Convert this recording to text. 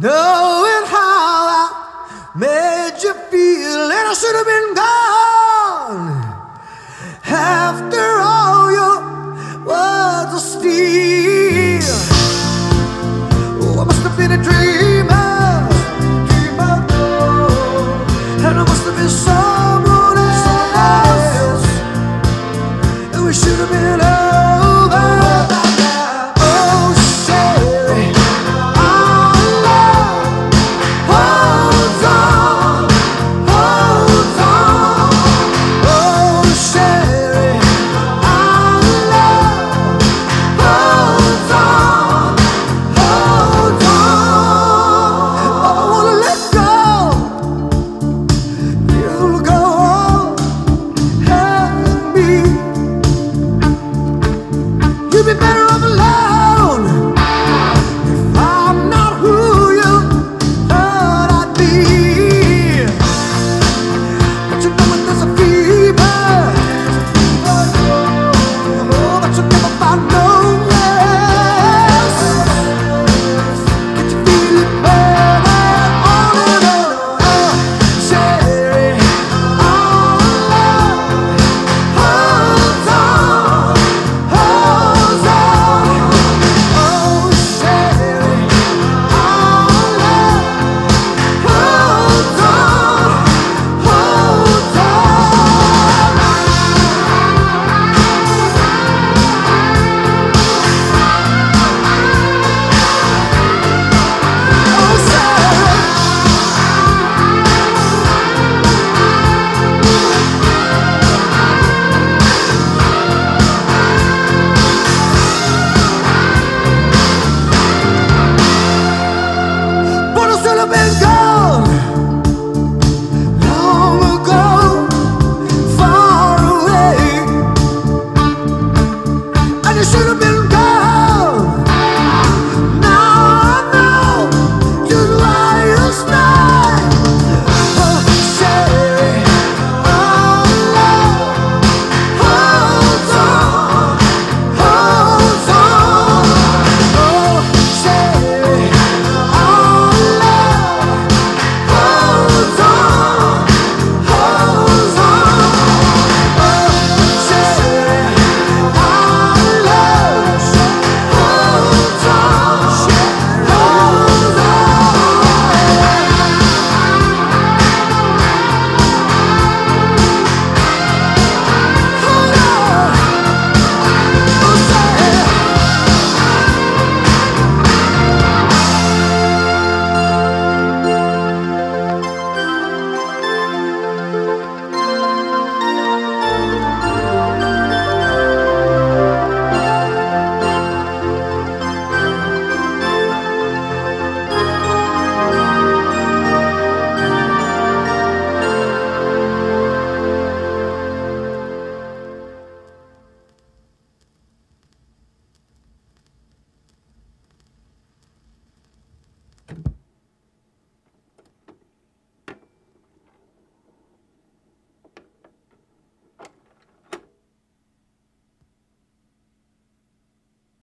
knowing how I made you feel, and I should have been gone. After all, your words are steel. Oh, I must have been a dreamer, dreamer, oh, and I must have been so.